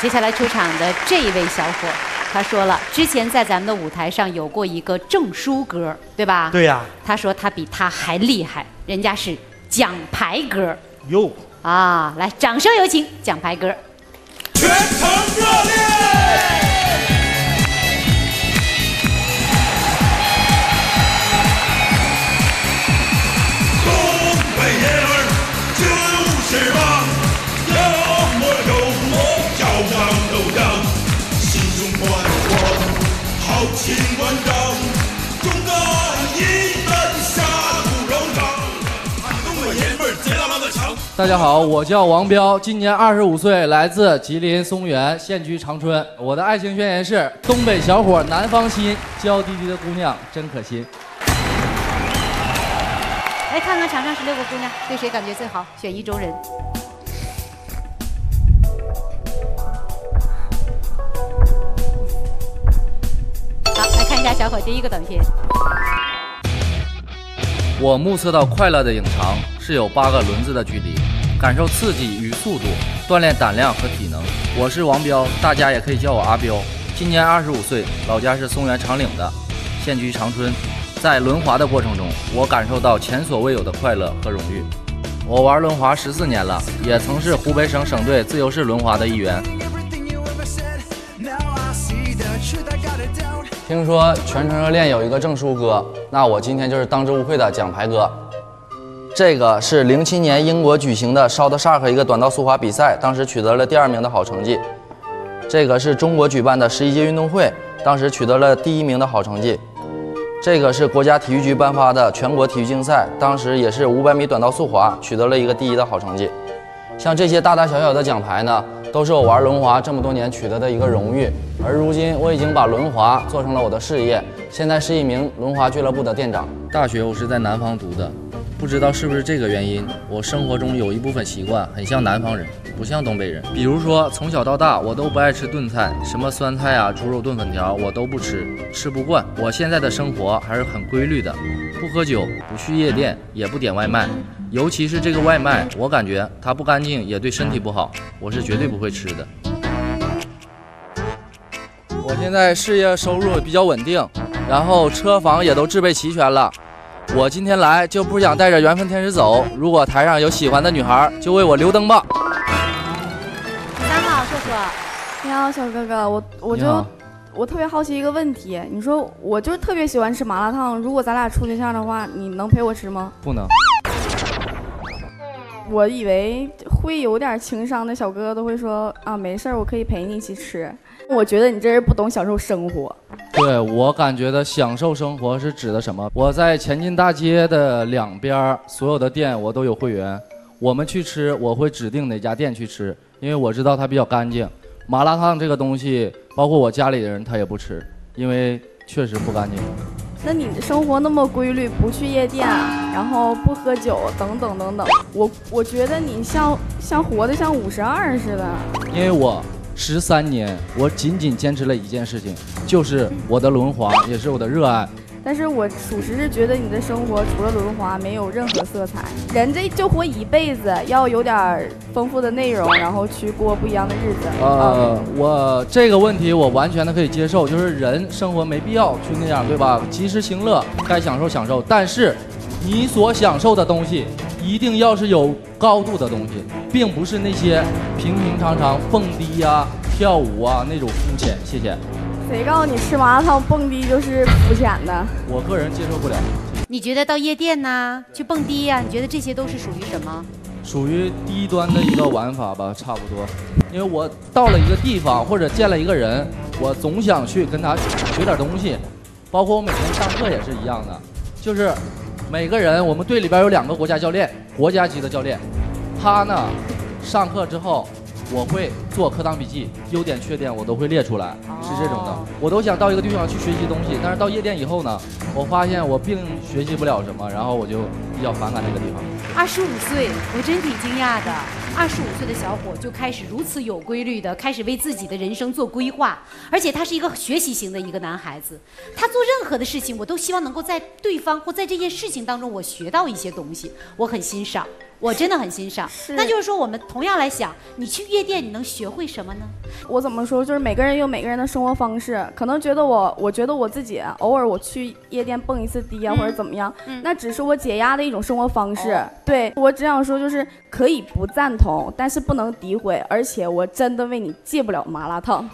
接下来出场的这一位小伙，他说了，之前在咱们的舞台上有过一个证书歌，对吧？对呀。他说他比他还厉害，人家是奖牌歌。哟。啊，来，掌声有请奖牌歌。全场热烈！大家好，我叫王彪，今年二十五岁，来自吉林松原，现居长春。我的爱情宣言是：东北小伙南方心，娇滴滴的姑娘真可心。来看看场上十六个姑娘对谁感觉最好，选一中人。好，来看一下小伙第一个短片。我目测到快乐的影长是有八个轮子的距离，感受刺激与速度，锻炼胆量和体能。我是王彪，大家也可以叫我阿彪。今年二十五岁，老家是松原长岭的，现居长春。在轮滑的过程中，我感受到前所未有的快乐和荣誉。我玩轮滑十四年了，也曾是湖北省省队自由式轮滑的一员。听说全程热恋有一个证书哥，那我今天就是当之无愧的奖牌哥。这个是零七年英国举行的 Short Shark 一个短道速滑比赛，当时取得了第二名的好成绩。这个是中国举办的十一届运动会，当时取得了第一名的好成绩。这个是国家体育局颁发的全国体育竞赛，当时也是五百米短道速滑取得了一个第一的好成绩。像这些大大小小的奖牌呢，都是我玩轮滑这么多年取得的一个荣誉。而如今，我已经把轮滑做成了我的事业，现在是一名轮滑俱乐部的店长。大学我是在南方读的，不知道是不是这个原因，我生活中有一部分习惯很像南方人，不像东北人。比如说，从小到大我都不爱吃炖菜，什么酸菜啊、猪肉炖粉条我都不吃，吃不惯。我现在的生活还是很规律的，不喝酒，不去夜店，也不点外卖。尤其是这个外卖，我感觉它不干净，也对身体不好，我是绝对不会吃的。我现在事业收入比较稳定，然后车房也都置备齐全了。我今天来就不想带着缘分天使走，如果台上有喜欢的女孩，就为我留灯吧。三号，硕硕。你好，小哥哥，我我就我特别好奇一个问题，你说我就特别喜欢吃麻辣烫，如果咱俩处对象的话，你能陪我吃吗？不能。我以为会有点情商的小哥哥都会说啊，没事儿，我可以陪你一起吃。我觉得你这人不懂享受生活。对我感觉的享受生活是指的什么？我在前进大街的两边所有的店我都有会员，我们去吃我会指定哪家店去吃，因为我知道它比较干净。麻辣烫这个东西，包括我家里的人他也不吃，因为确实不干净。那你的生活那么规律，不去夜店，然后不喝酒，等等等等，我我觉得你像像活得像五十二似的。因为我十三年，我仅仅坚持了一件事情，就是我的轮滑，也是我的热爱。但是我属实是觉得你的生活除了轮滑没有任何色彩。人这就活一辈子，要有点丰富的内容，然后去过不一样的日子。呃，我这个问题我完全的可以接受，就是人生活没必要去那样，对吧？及时行乐，该享受享受。但是，你所享受的东西一定要是有高度的东西，并不是那些平平常常蹦迪呀、跳舞啊那种肤浅。谢谢。谁告诉你吃麻辣烫蹦迪就是肤浅的？我个人接受不了。你觉得到夜店呢，去蹦迪呀？你觉得这些都是属于什么？属于低端的一个玩法吧，差不多。因为我到了一个地方或者见了一个人，我总想去跟他学点东西。包括我每天上课也是一样的，就是每个人，我们队里边有两个国家教练，国家级的教练。他呢，上课之后。我会做课堂笔记，优点缺点我都会列出来，是这种的。我都想到一个地方去学习东西，但是到夜店以后呢，我发现我并学习不了什么，然后我就比较反感那个地方。二十五岁，我真挺惊讶的。二十五岁的小伙就开始如此有规律的开始为自己的人生做规划，而且他是一个学习型的一个男孩子。他做任何的事情，我都希望能够在对方或在这件事情当中我学到一些东西，我很欣赏。我真的很欣赏。那就是说，我们同样来想，你去夜店，你能学会什么呢？我怎么说？就是每个人有每个人的生活方式，可能觉得我，我觉得我自己偶尔我去夜店蹦一次迪啊，嗯或者怎么样，嗯那只是我解压的一种生活方式。哦对我只想说，就是可以不赞同，但是不能诋毁，而且我真的为你戒不了麻辣烫。